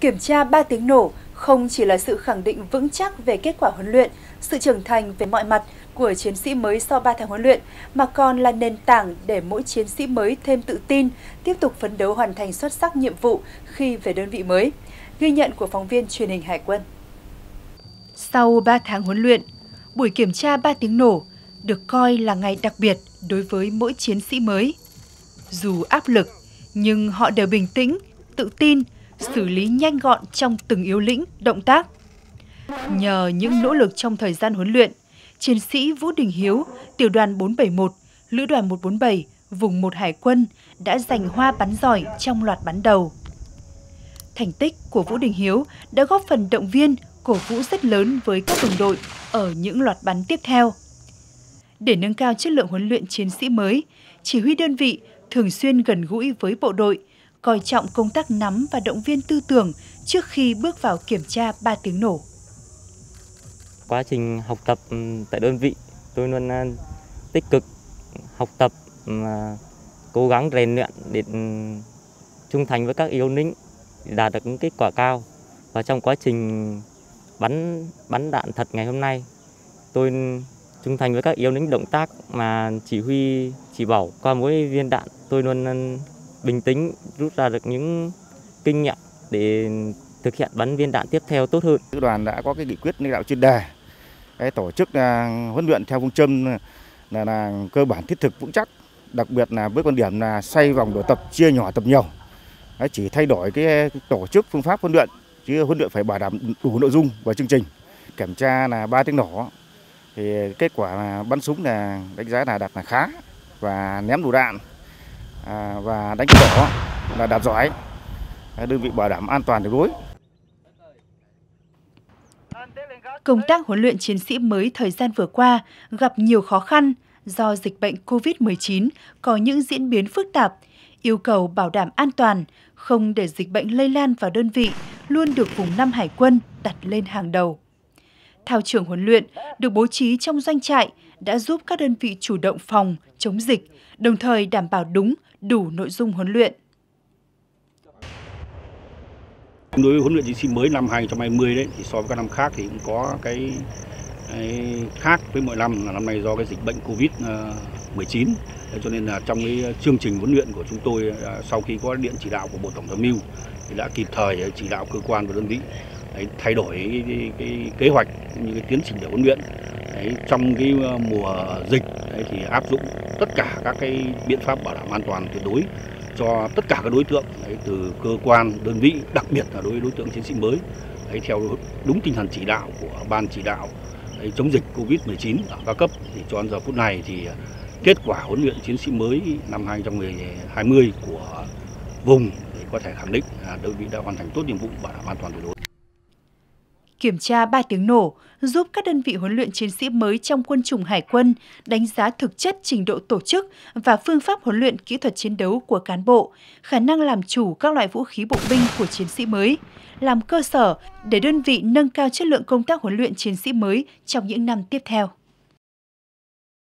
Kiểm tra 3 tiếng nổ không chỉ là sự khẳng định vững chắc về kết quả huấn luyện, sự trưởng thành về mọi mặt của chiến sĩ mới sau 3 tháng huấn luyện, mà còn là nền tảng để mỗi chiến sĩ mới thêm tự tin, tiếp tục phấn đấu hoàn thành xuất sắc nhiệm vụ khi về đơn vị mới. Ghi nhận của phóng viên truyền hình Hải quân. Sau 3 tháng huấn luyện, buổi kiểm tra 3 tiếng nổ được coi là ngày đặc biệt đối với mỗi chiến sĩ mới. Dù áp lực, nhưng họ đều bình tĩnh, tự tin, xử lý nhanh gọn trong từng yếu lĩnh, động tác. Nhờ những nỗ lực trong thời gian huấn luyện, chiến sĩ Vũ Đình Hiếu, tiểu đoàn 471, lữ đoàn 147, vùng 1 Hải quân đã giành hoa bắn giỏi trong loạt bắn đầu. Thành tích của Vũ Đình Hiếu đã góp phần động viên, cổ vũ rất lớn với các đồng đội ở những loạt bắn tiếp theo. Để nâng cao chất lượng huấn luyện chiến sĩ mới, chỉ huy đơn vị thường xuyên gần gũi với bộ đội, coi trọng công tác nắm và động viên tư tưởng trước khi bước vào kiểm tra 3 tiếng nổ. Quá trình học tập ừ, tại đơn vị, tôi luôn à, tích cực học tập, ừ, mà cố gắng rèn luyện để ừ, trung thành với các yếu lĩnh, đạt được những kết quả cao. Và trong quá trình bắn bắn đạn thật ngày hôm nay, tôi trung thành với các yếu lĩnh động tác mà chỉ huy chỉ bảo qua mỗi viên đạn tôi luôn bình tĩnh rút ra được những kinh nghiệm để thực hiện bắn viên đạn tiếp theo tốt hơn. Đoàn đã có cái nghị quyết lãnh đạo chuyên đề cái tổ chức à, huấn luyện theo phương châm là, là cơ bản thiết thực vững chắc đặc biệt là với quan điểm là xoay vòng đội tập chia nhỏ tập nhiều. Đấy, chỉ thay đổi cái tổ chức phương pháp huấn luyện chứ huấn luyện phải bảo đảm đủ nội dung và chương trình. Kiểm tra là ba tiếng nổ thì kết quả là bắn súng là đánh giá là đạt là khá và ném đủ đạn. À, và đánh đỏ là đạt giỏi. Đơn vị bảo đảm an toàn tuyệt đối. Công tác huấn luyện chiến sĩ mới thời gian vừa qua gặp nhiều khó khăn do dịch bệnh COVID-19 có những diễn biến phức tạp, yêu cầu bảo đảm an toàn, không để dịch bệnh lây lan vào đơn vị luôn được vùng Nam Hải quân đặt lên hàng đầu. Thao trường huấn luyện được bố trí trong doanh trại đã giúp các đơn vị chủ động phòng, chống dịch, đồng thời đảm bảo đúng, đủ nội dung huấn luyện. Đối với huấn luyện chiến sĩ mới năm 2020 đấy thì so với các năm khác thì cũng có cái, cái khác với mọi năm là năm nay do cái dịch bệnh Covid 19 cho nên là trong cái chương trình huấn luyện của chúng tôi à, sau khi có điện chỉ đạo của Bộ Tổng tham mưu thì đã kịp thời chỉ đạo cơ quan và đơn vị thay đổi cái, cái, cái kế hoạch như cái tiến trình để huấn luyện đấy, trong cái ờ, mùa dịch đấy, thì áp dụng tất cả các cái biện pháp bảo đảm an toàn tuyệt đối cho tất cả các đối tượng đấy, từ cơ quan đơn vị đặc biệt là đối với đối tượng chiến sĩ mới đấy, theo đúng tinh thần chỉ đạo của ban chỉ đạo đấy, chống dịch Covid-19 ở các cấp. Thì cho đến giờ phút này thì kết quả huấn luyện chiến sĩ mới năm 2020 của vùng thì có thể khẳng định là đơn vị đã hoàn thành tốt nhiệm vụ bảo đảm an toàn tuyệt đối kiểm tra 3 tiếng nổ, giúp các đơn vị huấn luyện chiến sĩ mới trong quân chủng hải quân đánh giá thực chất trình độ tổ chức và phương pháp huấn luyện kỹ thuật chiến đấu của cán bộ, khả năng làm chủ các loại vũ khí bộ binh của chiến sĩ mới, làm cơ sở để đơn vị nâng cao chất lượng công tác huấn luyện chiến sĩ mới trong những năm tiếp theo.